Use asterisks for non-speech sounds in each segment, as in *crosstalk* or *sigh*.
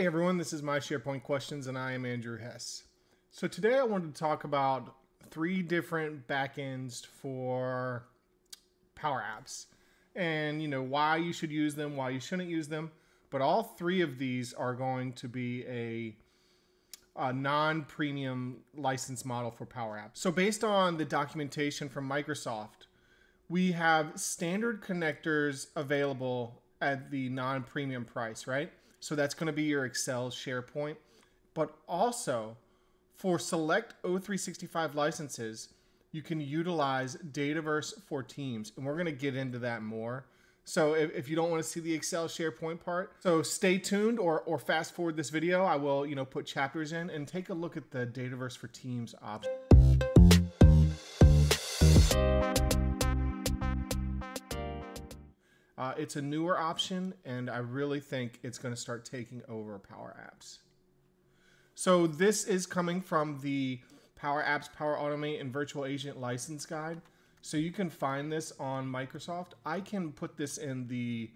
Hey everyone, this is My SharePoint Questions and I am Andrew Hess. So today I wanted to talk about three different backends for Power Apps and you know why you should use them, why you shouldn't use them, but all three of these are going to be a, a non-premium license model for Power Apps. So based on the documentation from Microsoft, we have standard connectors available at the non-premium price, right? So that's going to be your Excel SharePoint. But also for select O365 licenses, you can utilize Dataverse for Teams. And we're going to get into that more. So if, if you don't want to see the Excel SharePoint part, so stay tuned or, or fast forward this video. I will, you know, put chapters in and take a look at the Dataverse for Teams option. It's a newer option, and I really think it's going to start taking over Power Apps. So this is coming from the Power Apps, Power Automate, and Virtual Agent License Guide. So you can find this on Microsoft. I can put this in the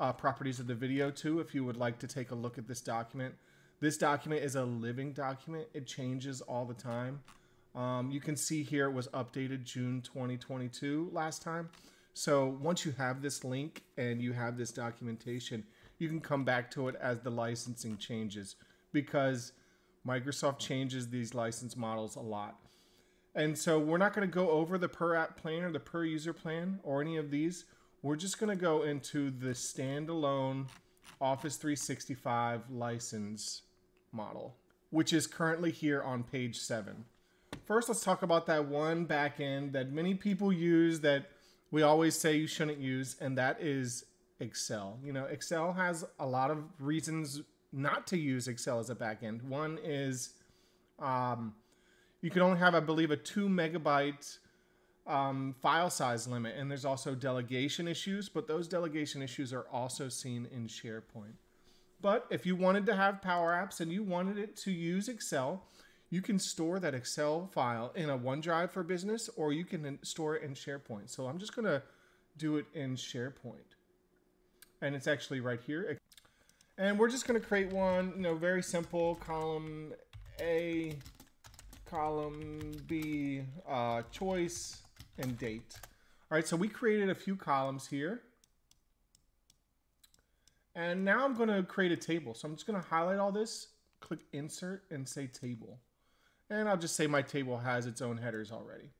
uh, properties of the video too if you would like to take a look at this document. This document is a living document. It changes all the time. Um, you can see here it was updated June 2022 last time. So once you have this link and you have this documentation, you can come back to it as the licensing changes because Microsoft changes these license models a lot. And so we're not going to go over the per app plan or the per user plan or any of these. We're just going to go into the standalone Office 365 license model, which is currently here on page 7. First, let's talk about that one backend that many people use that we always say you shouldn't use, and that is Excel. You know, Excel has a lot of reasons not to use Excel as a backend. One is um, you can only have, I believe, a two megabyte um, file size limit, and there's also delegation issues, but those delegation issues are also seen in SharePoint. But if you wanted to have Power Apps and you wanted it to use Excel, you can store that Excel file in a OneDrive for Business or you can store it in SharePoint. So I'm just going to do it in SharePoint. And it's actually right here. And we're just going to create one, you know, very simple column A, column B, uh, choice, and date. All right, so we created a few columns here. And now I'm going to create a table. So I'm just going to highlight all this, click insert, and say table. And I'll just say my table has its own headers already.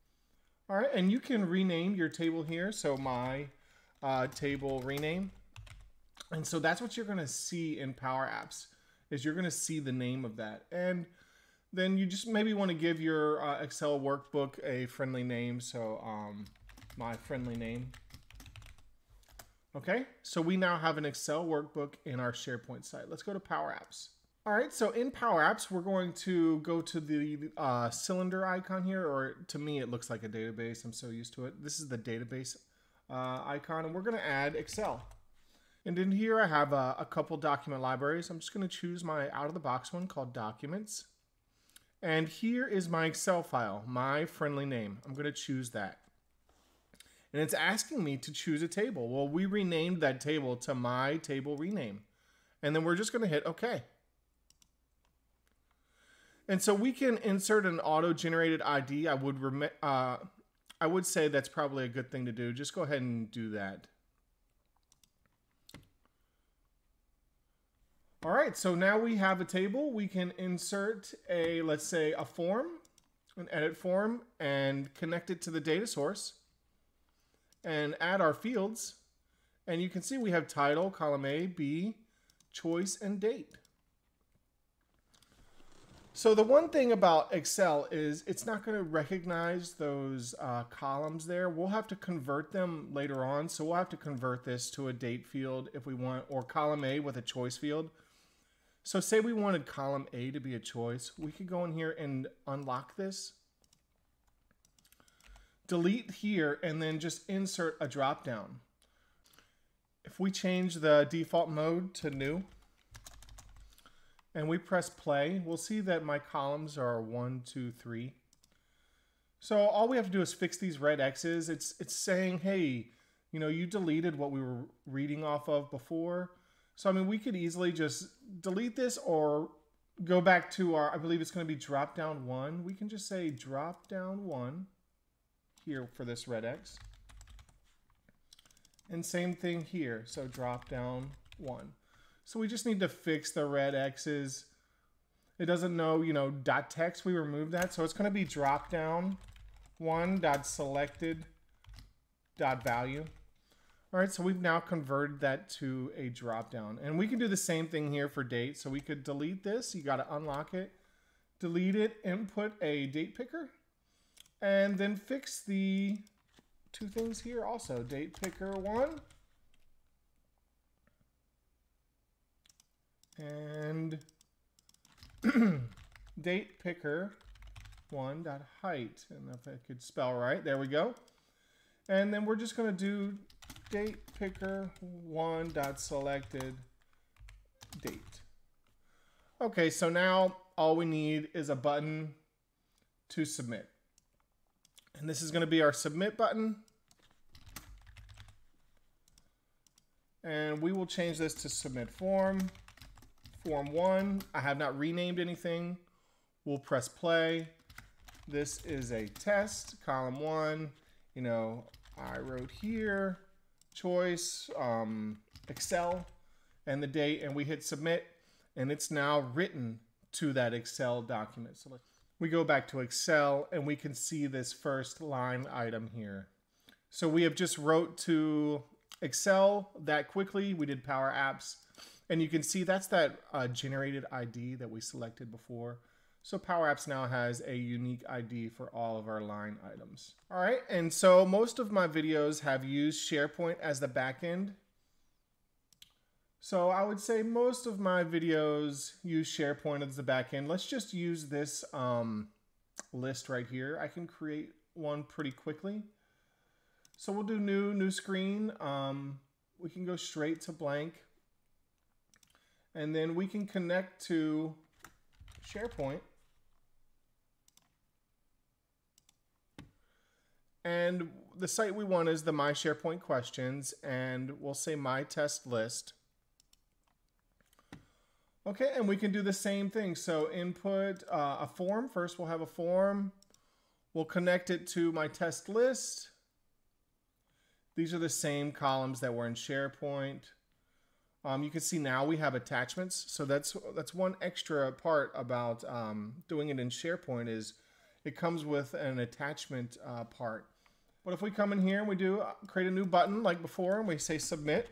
All right, and you can rename your table here. So my uh, table rename. And so that's what you're gonna see in Power Apps, is you're gonna see the name of that. And then you just maybe wanna give your uh, Excel workbook a friendly name. So um, my friendly name. Okay, so we now have an Excel workbook in our SharePoint site. Let's go to Power Apps. All right, so in Power Apps, we're going to go to the uh, cylinder icon here, or to me, it looks like a database. I'm so used to it. This is the database uh, icon, and we're going to add Excel. And in here, I have a, a couple document libraries. I'm just going to choose my out-of-the-box one called Documents. And here is my Excel file, my friendly name. I'm going to choose that. And it's asking me to choose a table. Well, we renamed that table to my table rename. And then we're just going to hit OK. And so we can insert an auto-generated ID. I would rem- uh, I would say that's probably a good thing to do. Just go ahead and do that. All right, so now we have a table. We can insert a, let's say, a form, an edit form, and connect it to the data source and add our fields. And you can see we have title, column A, B, choice, and date. So the one thing about Excel is it's not going to recognize those uh, columns there. We'll have to convert them later on. So we'll have to convert this to a date field if we want, or column A with a choice field. So say we wanted column A to be a choice. We could go in here and unlock this. Delete here and then just insert a drop down. If we change the default mode to new, and we press play, we'll see that my columns are one, two, three. So all we have to do is fix these red X's. It's, it's saying, hey, you know, you deleted what we were reading off of before. So, I mean, we could easily just delete this or go back to our, I believe it's going to be drop down one. We can just say drop down one here for this red X. And same thing here. So drop down one. So we just need to fix the red X's. It doesn't know, you know, dot text. We removed that. So it's going to be drop down one dot selected dot value. All right, so we've now converted that to a drop down. And we can do the same thing here for date. So we could delete this. You got to unlock it, delete it, input a date picker, and then fix the two things here also. Date picker one. And *clears throat* date picker one dot height. And if I could spell right, there we go. And then we're just going to do date picker one dot selected date. Okay, so now all we need is a button to submit. And this is going to be our submit button. And we will change this to submit form. Form one, I have not renamed anything. We'll press play. This is a test, column one. You know, I wrote here, choice, um, Excel, and the date, and we hit submit, and it's now written to that Excel document. So we go back to Excel, and we can see this first line item here. So we have just wrote to Excel that quickly. We did Power Apps, and you can see that's that uh, generated ID that we selected before. So Power Apps now has a unique ID for all of our line items. All right, and so most of my videos have used SharePoint as the backend. So I would say most of my videos use SharePoint as the backend. Let's just use this um, list right here. I can create one pretty quickly. So we'll do new, new screen. Um, we can go straight to blank. And then we can connect to SharePoint. And the site we want is the My SharePoint questions, and we'll say My Test List. Okay, and we can do the same thing. So input uh, a form. First, we'll have a form. We'll connect it to my test list. These are the same columns that were in SharePoint. Um, you can see now we have attachments. So that's that's one extra part about um, doing it in SharePoint is it comes with an attachment uh, part. But if we come in here and we do uh, create a new button like before and we say submit,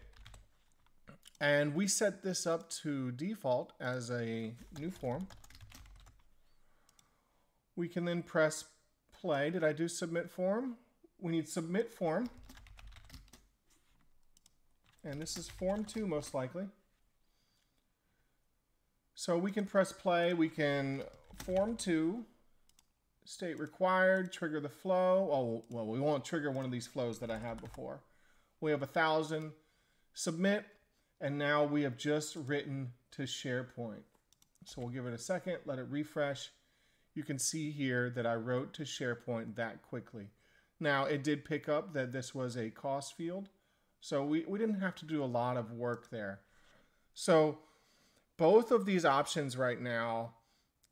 and we set this up to default as a new form, we can then press play. Did I do submit form? We need submit form. And this is form two most likely. So we can press play, we can form two, state required, trigger the flow. Oh, well, we won't trigger one of these flows that I had before. We have a thousand, submit, and now we have just written to SharePoint. So we'll give it a second, let it refresh. You can see here that I wrote to SharePoint that quickly. Now it did pick up that this was a cost field, so we, we didn't have to do a lot of work there. So both of these options right now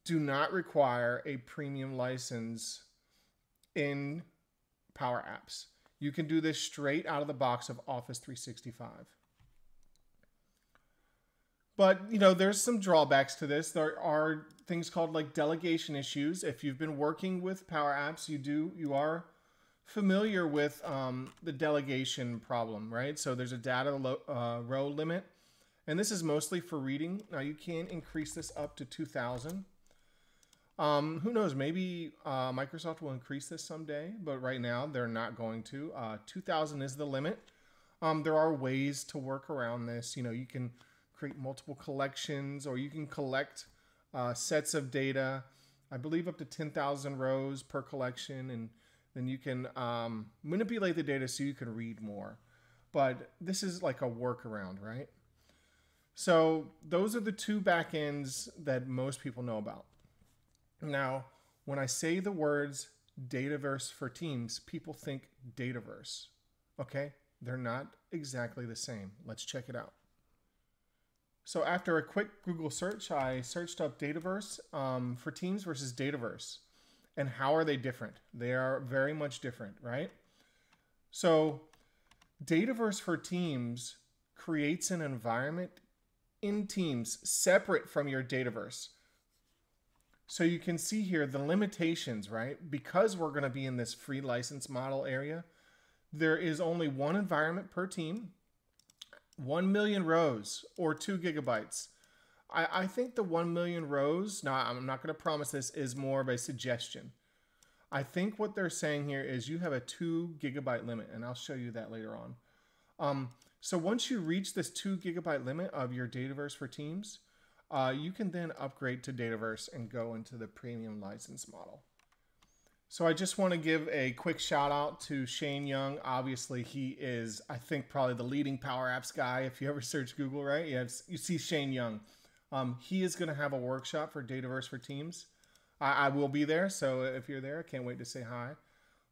do not require a premium license in Power Apps. You can do this straight out of the box of Office 365. But, you know, there's some drawbacks to this. There are things called like delegation issues. If you've been working with Power Apps, you do you are familiar with um, the delegation problem, right? So there's a data uh, row limit, and this is mostly for reading. Now you can increase this up to 2,000. Um, who knows? Maybe uh, Microsoft will increase this someday, but right now they're not going to. Uh, 2,000 is the limit. Um, there are ways to work around this. You know, you can create multiple collections, or you can collect uh, sets of data. I believe up to 10,000 rows per collection, and then you can um, manipulate the data so you can read more. But this is like a workaround, right? So those are the two backends that most people know about. Now, when I say the words Dataverse for Teams, people think Dataverse. Okay? They're not exactly the same. Let's check it out. So after a quick Google search, I searched up Dataverse um, for Teams versus Dataverse. And how are they different? They are very much different, right? So Dataverse for Teams creates an environment in Teams separate from your Dataverse. So you can see here the limitations, right? Because we're going to be in this free license model area, there is only one environment per team, 1 million rows or 2 gigabytes. I, I think the 1 million rows, now I'm not going to promise this, is more of a suggestion. I think what they're saying here is you have a 2 gigabyte limit, and I'll show you that later on. Um, so once you reach this 2 gigabyte limit of your Dataverse for Teams, uh, you can then upgrade to Dataverse and go into the premium license model. So I just want to give a quick shout out to Shane Young. Obviously, he is, I think, probably the leading Power Apps guy. If you ever search Google, right? Yeah, you see Shane Young. Um, he is going to have a workshop for Dataverse for Teams. I, I, will be there, so if you're there, I can't wait to say hi.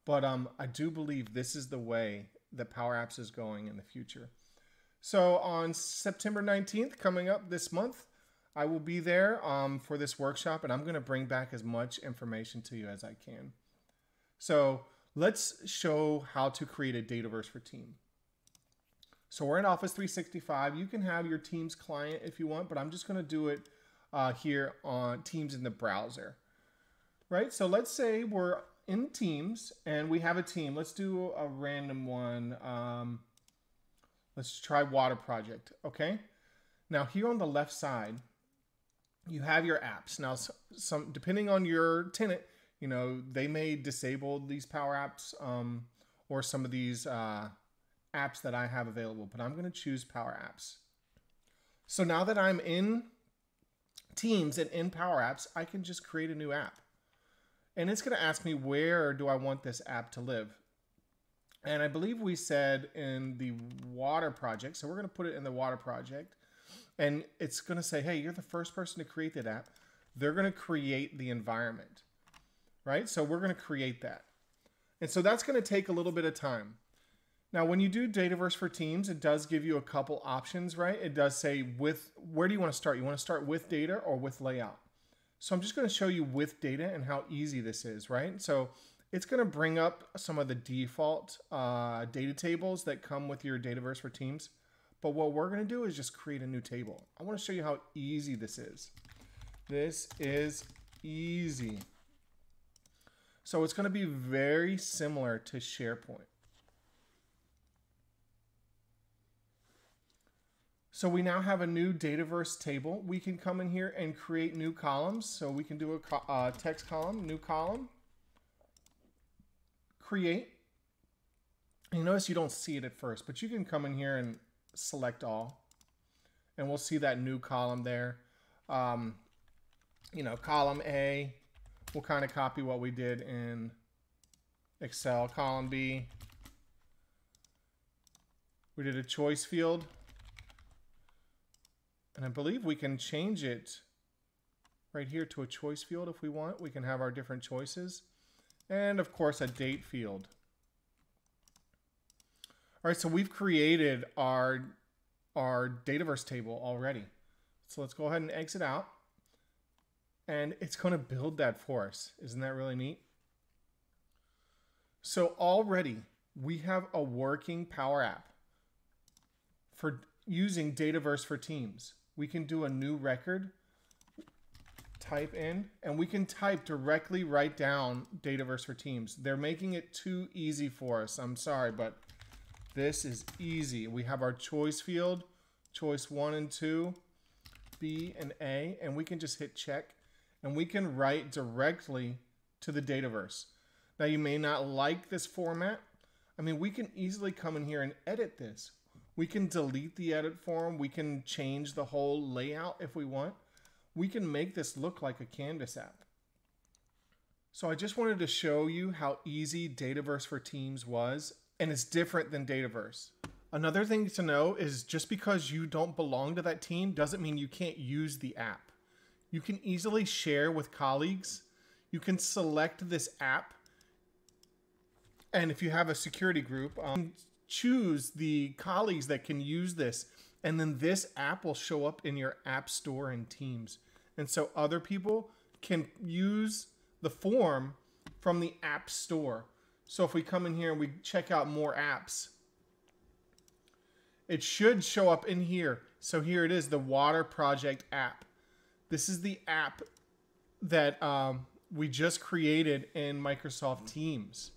But um, I do believe this is the way that Power Apps is going in the future. So on September 19th, coming up this month, I will be there um, for this workshop, and I'm going to bring back as much information to you as I can. So let's show how to create a Dataverse for Team. So we're in Office 365. You can have your Teams client if you want, but I'm just going to do it uh, here on Teams in the browser. Right? So let's say we're in Teams and we have a team. Let's do a random one. Um, let's try Water Project. Okay? Now here on the left side, you have your apps. Now, some depending on your tenant, you know, they may disable these Power Apps um, or some of these uh, apps that I have available, but I'm going to choose Power Apps. So now that I'm in Teams and in Power Apps, I can just create a new app. And it's going to ask me where do I want this app to live. And I believe we said in the water project, so we're going to put it in the water project and it's going to say, hey, you're the first person to create that app. They're going to create the environment, right? So we're going to create that. And so that's going to take a little bit of time. Now, when you do Dataverse for Teams, it does give you a couple options, right? It does say with, where do you want to start? You want to start with data or with layout? So I'm just going to show you with data and how easy this is, right? So it's going to bring up some of the default uh, data tables that come with your Dataverse for Teams. But what we're going to do is just create a new table. I want to show you how easy this is. This is easy. So it's going to be very similar to SharePoint. So we now have a new Dataverse table. We can come in here and create new columns. So we can do a uh, text column, new column, create. And you notice you don't see it at first, but you can come in here and select all. And we'll see that new column there. Um, you know, column A, we'll kind of copy what we did in Excel. Column B, we did a choice field. And I believe we can change it right here to a choice field if we want. We can have our different choices. And of course, a date field. All right, so we've created our, our Dataverse table already. So let's go ahead and exit out. And it's going to build that for us. Isn't that really neat? So already we have a working Power App for using Dataverse for Teams. We can do a new record, type in, and we can type directly right down Dataverse for Teams. They're making it too easy for us. I'm sorry, but this is easy. We have our choice field, choice one and two, B and A, and we can just hit check and we can write directly to the Dataverse. Now you may not like this format. I mean, we can easily come in here and edit this. We can delete the edit form. We can change the whole layout if we want. We can make this look like a Canvas app. So I just wanted to show you how easy Dataverse for Teams was and it's different than Dataverse. Another thing to know is just because you don't belong to that team doesn't mean you can't use the app. You can easily share with colleagues. You can select this app. And if you have a security group, um, choose the colleagues that can use this And then this app will show up in your app store in Teams. And so other people can use the form from the app store. So if we come in here and we check out more apps, it should show up in here. So here it is, the Water Project app. This is the app that um, we just created in Microsoft Teams.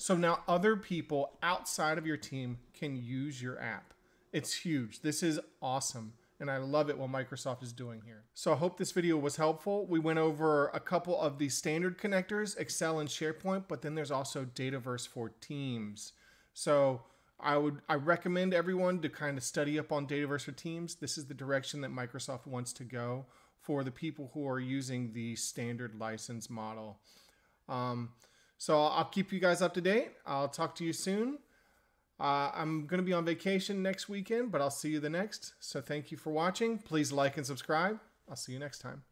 So now other people outside of your team can use your app. It's huge. This is awesome. And I love it what Microsoft is doing here. So I hope this video was helpful. We went over a couple of the standard connectors, Excel and SharePoint, but then there's also Dataverse for Teams. So I would I recommend everyone to kind of study up on Dataverse for Teams. This is the direction that Microsoft wants to go for the people who are using the standard license model. Um, so I'll keep you guys up to date. I'll talk to you soon. Uh, I'm going to be on vacation next weekend, but I'll see you the next. So thank you for watching. Please like and subscribe. I'll see you next time.